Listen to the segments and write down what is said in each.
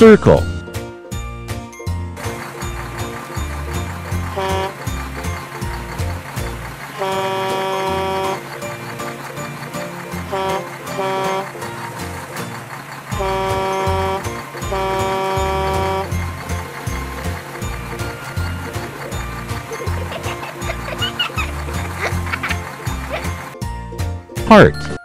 circle. Heart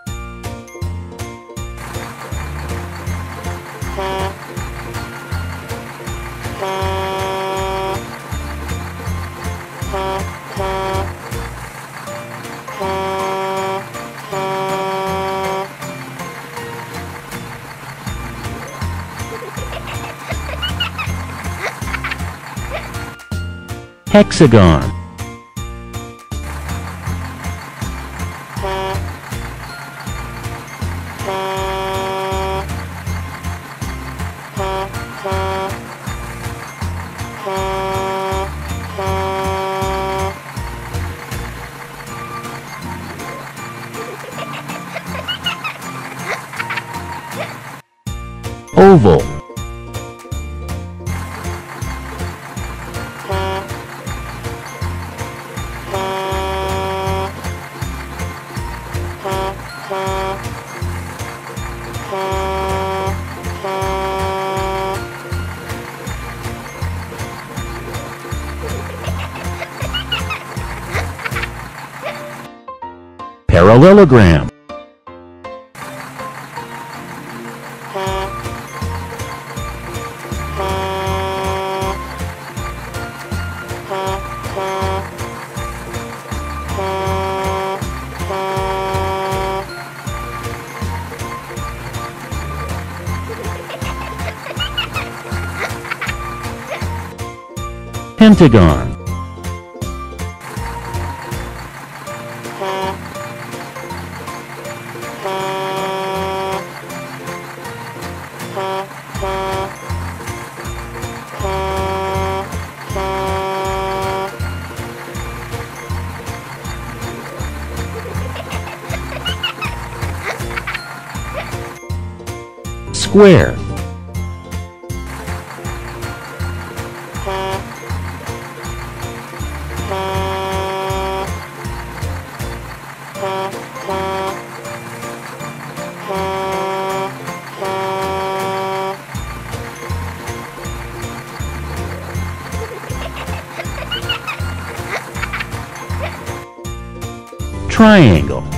hexagon. Oval parallelogram. Pentagon square. Triangle